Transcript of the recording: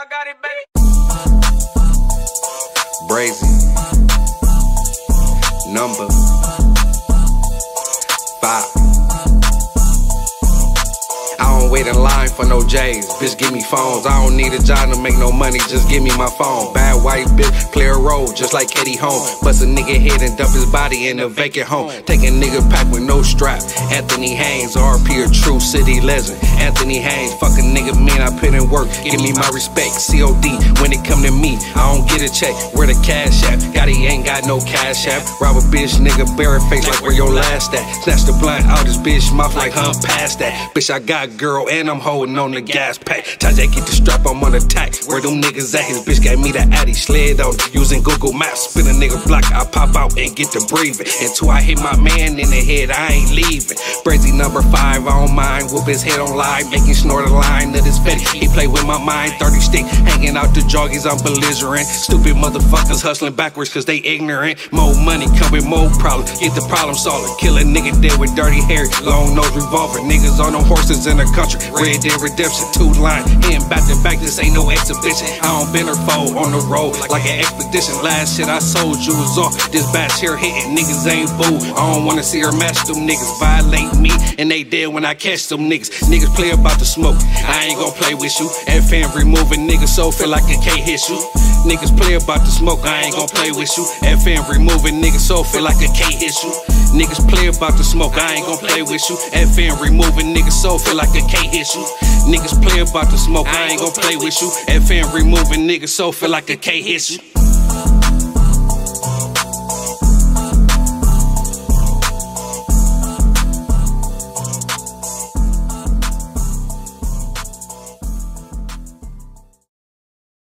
I got it, baby. Brazy. Number five. Don't wait in line for no J's. Bitch, give me phones. I don't need a job to make no money. Just give me my phone. Bad white bitch, play a role just like Eddie Home. Bust a nigga head and dump his body in a vacant home. Take a nigga pack with no strap. Anthony Haynes, RP a true city legend. Anthony Haynes, fuck a nigga mean I put in work. Give me my respect. COD when it come to me. I don't get a check. Where the cash at? Gotti ain't got no cash app. Rob a bitch, nigga, bare face like where your last at. Snatch the blunt out his bitch mouth like huh past that. Bitch, I got girl and I'm holding on the gas pack. Tajay get the strap, I'm on attack. Where them niggas at? His bitch gave me the Addy sled on using Google Maps. Spin a nigga block, I pop out and get to breathing. Until I hit my man in the head, I ain't leaving. Brazy number five, I don't mind. Whoop his head on live, making snort a line of this fetty. He play with my mind, 30 stick, hanging out the joggies, I'm belligerent. Stupid motherfuckers hustling backwards cause they ignorant. More money come with more problems, get the problem solved. Kill a nigga dead with dirty hair, long nose revolver. Niggas on them horses in the country, Red Dead Redemption, two line, hitting back to back, this ain't no exhibition. I don't bend or fold on the road like an expedition. Last shit I sold you was off, this batch here hitting niggas ain't boo. I don't wanna see her match them niggas, violate me, and they dead when I catch them niggas. Niggas play about the smoke, I ain't gon' play with you. FM removing niggas so feel like it can't hit you. Niggas play about the smoke, I ain't gon' play with you. FM removing niggas so feel like it can't hit you. Niggas play about the smoke, I ain't gon' play with you. FM removing niggas so feel like it can't hit you. Niggas play about the smoke, I ain't gon' play with you. FM removing niggas so feel like it can't hit you.